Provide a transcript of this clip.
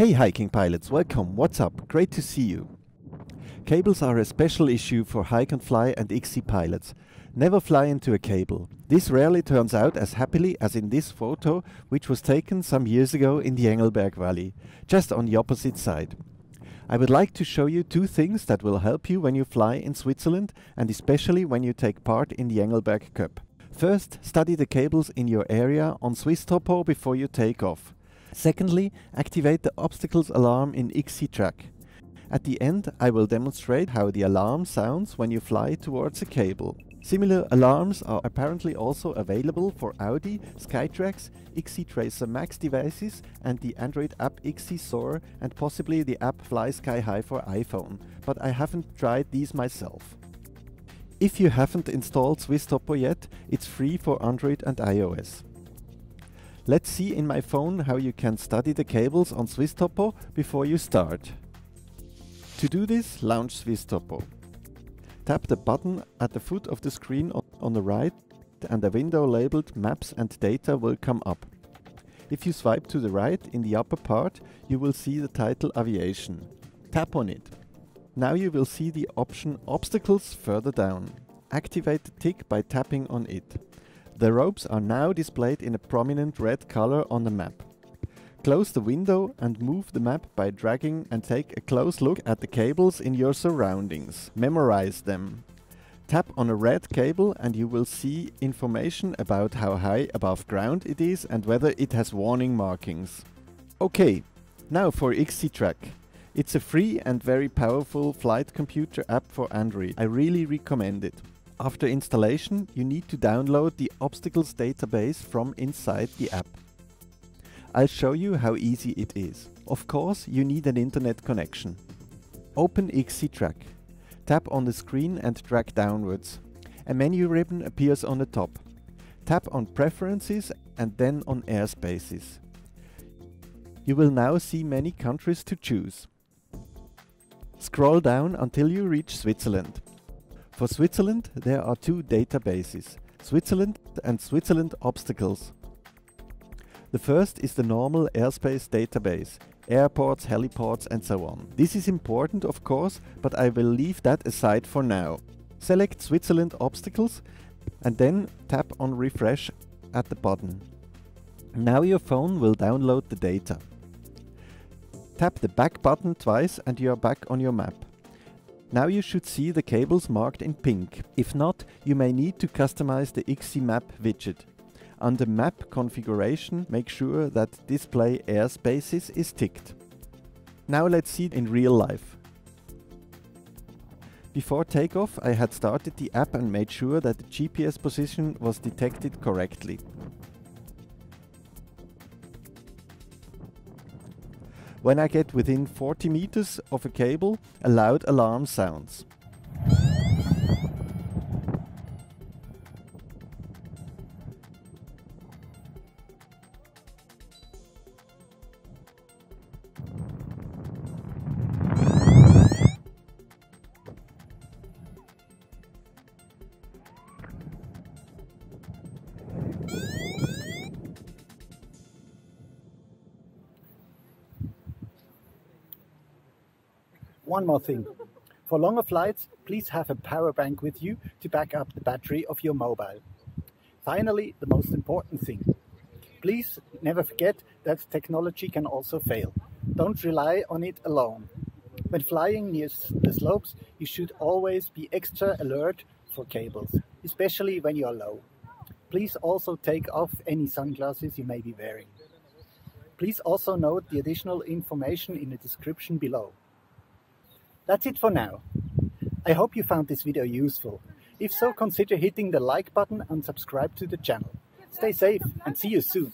Hey hiking pilots, welcome, what's up? Great to see you. Cables are a special issue for hike and fly and XC pilots. Never fly into a cable. This rarely turns out as happily as in this photo, which was taken some years ago in the Engelberg Valley, just on the opposite side. I would like to show you two things that will help you when you fly in Switzerland and especially when you take part in the Engelberg Cup. First, study the cables in your area on SwissTopo before you take off. Secondly, activate the obstacles alarm in XC track. At the end, I will demonstrate how the alarm sounds when you fly towards a cable. Similar alarms are apparently also available for Oudie, Skytraxx, XC Tracer Max devices and the Android app XCSoar and possibly the app FlySkyHy for iPhone, but I haven't tried these myself. If you haven't installed SwissTopo yet, it's free for Android and iOS. Let's see in my phone how you can study the cables on SwissTopo before you start. To do this, launch SwissTopo. Tap the button at the foot of the screen on the right and a window labeled Maps and Data will come up. If you swipe to the right in the upper part, you will see the title Aviation. Tap on it. Now you will see the option Obstacles further down. Activate the tick by tapping on it. The ropes are now displayed in a prominent red color on the map. Close the window and move the map by dragging and take a close look at the cables in your surroundings. Memorize them. Tap on a red cable and you will see information about how high above ground it is and whether it has warning markings. Okay, now for XC Track. It's a free and very powerful flight computer app for Android. I really recommend it. After installation, you need to download the obstacles database from inside the app. I'll show you how easy it is. Of course, you need an internet connection. Open XC Track. Tap on the screen and drag downwards. A menu ribbon appears on the top. Tap on Preferences and then on Airspaces. You will now see many countries to choose. Scroll down until you reach Switzerland. For Switzerland, there are two databases, Switzerland and Switzerland Obstacles. The first is the normal airspace database, airports, heliports and so on. This is important of course, but I will leave that aside for now. Select Switzerland Obstacles and then tap on refresh at the button. Now your phone will download the data. Tap the back button twice and you are back on your map. Now you should see the cables marked in pink. If not, you may need to customize the XC map widget. Under Map Configuration, make sure that Display Airspaces is ticked. Now let's see it in real life. Before takeoff, I had started the app and made sure that the GPS position was detected correctly. When I get within 40 meters of a cable, a loud alarm sounds. One more thing. For longer flights, please have a power bank with you to back up the battery of your mobile. Finally, the most important thing. Please never forget that technology can also fail. Don't rely on it alone. When flying near the slopes, you should always be extra alert for cables, especially when you are low. Please also take off any sunglasses you may be wearing. Please also note the additional information in the description below. That's it for now. I hope you found this video useful. If so, consider hitting the like button and subscribe to the channel. Stay safe and see you soon.